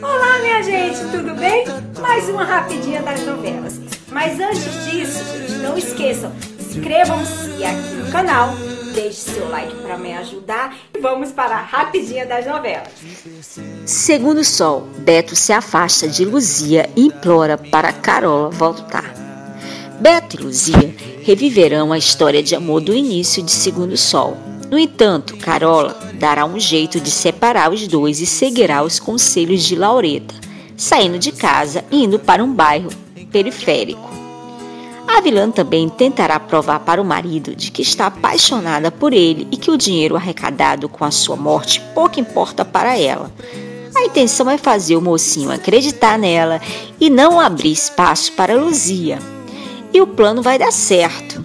Olá, minha gente, tudo bem? Mais uma rapidinha das novelas. Mas antes disso, não esqueçam, inscrevam-se aqui no canal, deixe seu like para me ajudar e vamos para a rapidinha das novelas. Segundo o sol, Beto se afasta de Luzia e implora para Carola voltar. Beto e Luzia reviverão a história de amor do início de Segundo Sol. No entanto, Carola dará um jeito de separar os dois e seguirá os conselhos de Laureta, saindo de casa e indo para um bairro periférico. A vilã também tentará provar para o marido de que está apaixonada por ele e que o dinheiro arrecadado com a sua morte pouco importa para ela. A intenção é fazer o mocinho acreditar nela e não abrir espaço para Luzia. E o plano vai dar certo.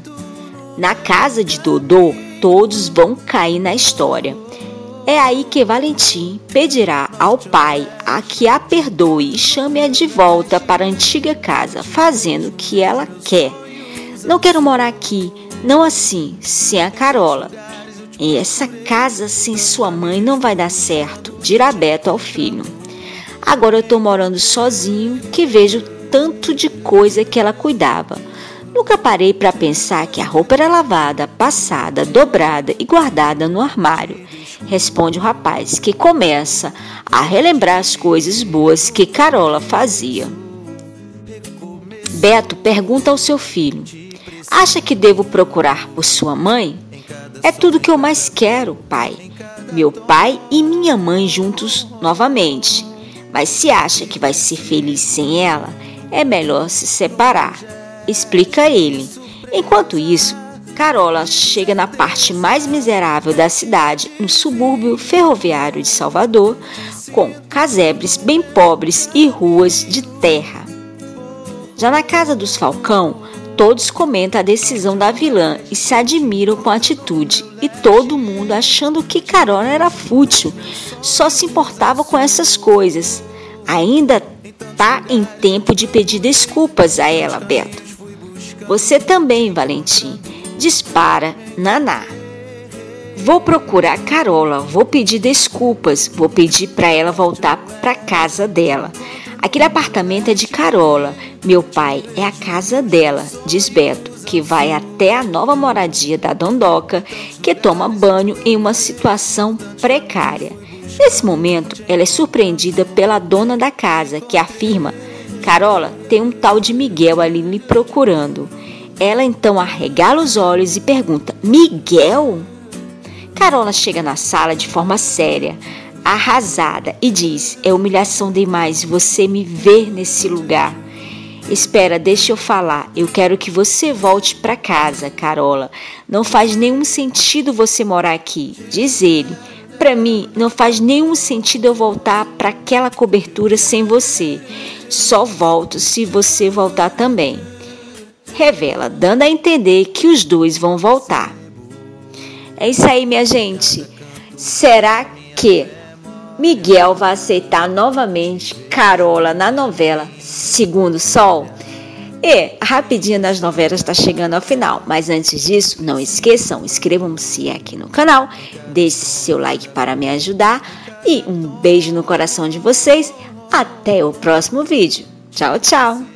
Na casa de Dodô, todos vão cair na história. É aí que Valentim pedirá ao pai a que a perdoe e chame-a de volta para a antiga casa, fazendo o que ela quer. Não quero morar aqui, não assim, sem a Carola. E essa casa sem sua mãe não vai dar certo, dirá Beto ao filho. Agora eu estou morando sozinho, que vejo tanto de coisa que ela cuidava. Nunca parei para pensar que a roupa era lavada, passada, dobrada e guardada no armário responde o rapaz, que começa a relembrar as coisas boas que Carola fazia. Beto pergunta ao seu filho: Acha que devo procurar por sua mãe? É tudo que eu mais quero, pai. Meu pai e minha mãe juntos novamente. Mas se acha que vai ser feliz sem ela, é melhor se separar. Explica ele. Enquanto isso, Carola chega na parte mais miserável da cidade, no subúrbio ferroviário de Salvador, com casebres bem pobres e ruas de terra. Já na casa dos Falcão, todos comentam a decisão da vilã e se admiram com a atitude, e todo mundo achando que Carola era fútil, só se importava com essas coisas. Ainda tá em tempo de pedir desculpas a ela, Beto. Você também, Valentim dispara Naná. Vou procurar Carola, vou pedir desculpas, vou pedir para ela voltar para casa dela. Aquele apartamento é de Carola, meu pai é a casa dela, diz Beto, que vai até a nova moradia da Dondoca, que toma banho em uma situação precária. Nesse momento, ela é surpreendida pela dona da casa, que afirma: Carola, tem um tal de Miguel ali me procurando. Ela então arregala os olhos e pergunta: Miguel? Carola chega na sala de forma séria, arrasada, e diz: É humilhação demais você me ver nesse lugar. Espera, deixa eu falar. Eu quero que você volte para casa, Carola. Não faz nenhum sentido você morar aqui, diz ele. Para mim, não faz nenhum sentido eu voltar para aquela cobertura sem você. Só volto se você voltar também revela, dando a entender que os dois vão voltar. É isso aí, minha gente. Será que Miguel vai aceitar novamente Carola na novela Segundo Sol? E a rapidinha das novelas está chegando ao final, mas antes disso, não esqueçam, inscrevam-se aqui no canal, deixe seu like para me ajudar e um beijo no coração de vocês. Até o próximo vídeo. Tchau, tchau!